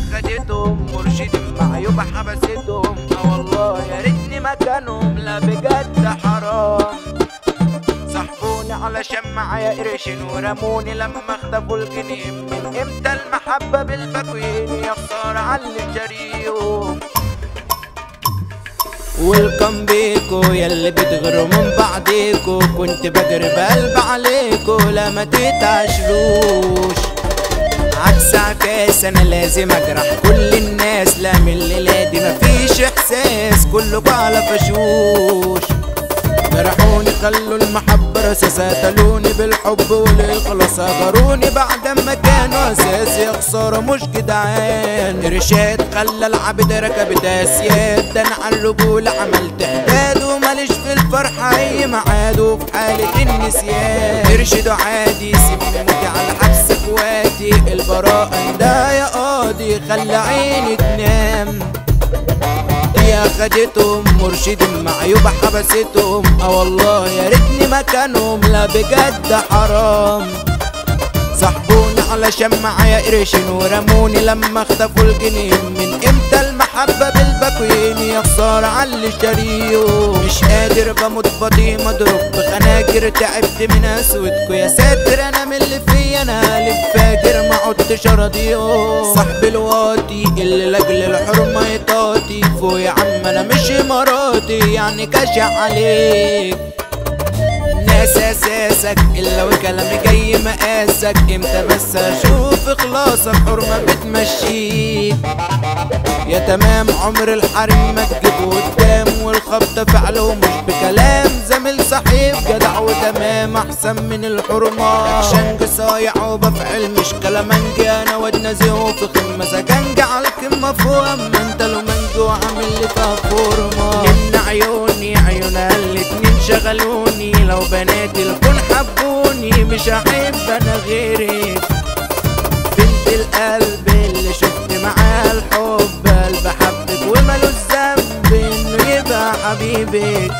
خدتهم مرشد معيوبة حبستهم. آه والله يا ريتني مكانهم لا بجد حرام. صاحبوني علشان معايا قرشين ورموني لما اختفوا الجنين. من إمتى المحبة بالبكوين يا خسارة على اللي شاريهم ويلكم بيكو ياللي بتغروا من بعضيكو كنت بجري بقلب عليكو لا ما تتعشروش عكس عكاس أنا لازم أجرح. كل الناس لا من الليلة دي مفيش إحساس. كله على فشوش. جرحوني خلوا المحبة رصاصة. قتلوني بالحب والإخلاص. غروني بعد ما كانوا أساس. يا خسارة مش جدعان. إرشاد خلى العبد ركبت أسياد ده أنا الرجولة عملت حداد. وماليش في الفرحة أي معاد. وفي حالة النسيان. إرشدوا عادي سيبني موتي على حبس إخواتي البراءة ده يا قاضي خلى عيني تنام يا خدتهم مرشد معيوبة حبستهم. آه والله يا ريتني مكانهم لا بجد حرام. صاحبوني علشان معايا قرشين ورموني لما اختفوا الجنين. من إمتى المحبة بالبكوين يا خسارة على اللي شاريهم مش قادر بموت فاضي مضروب بخناجر تعبت من أسودكو. يا ساتر أنا من اللي فيا أنا قالب فاجر ما عدتش اراضيهم صاحبي الواطي اللي لأجل الحرمة يطاطي. فوق يا عم أنا مش اماراتي يعني كاشع عليك. ناس أساسك إلا وكلامي جاي مقاسك إمتى بس أشوف اخلاصك حرمة بتمشيك؟ يا تمام عمر الحريم ما تجيبه قدام والخبطة فعله مش بكلام. زميل صحيح جدع وتمام أحسن من الحرمة. شنج صايع وبفعل مش كلامنجي أنا واد نزيه في خمة سجنج على الكمة فوق اما أنت لو منجي وعامل لي فيها فورمة عيوني شغلوني لو بناتي الكون حبوني مش هحب أنا غيرك. بنت القلب اللي شفت معاها الحب قلب حبك ومالوش ذنب إنه يبقى حبيبك.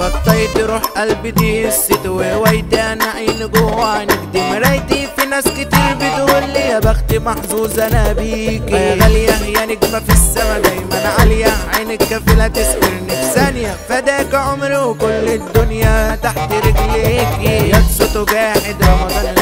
بطيت روح قلبي دي الست وهوايتي أنا عيني جوا عينك. دي مرايتي في ناس كتير بتقول لي يا بختي محظوظ أنا بيكي. يا غالية يا نجمة في السما دايما عالية عينك كفيلة ثانية فداك عمري وكل الدنيا تحت رجليكي. يا جاحد رمضان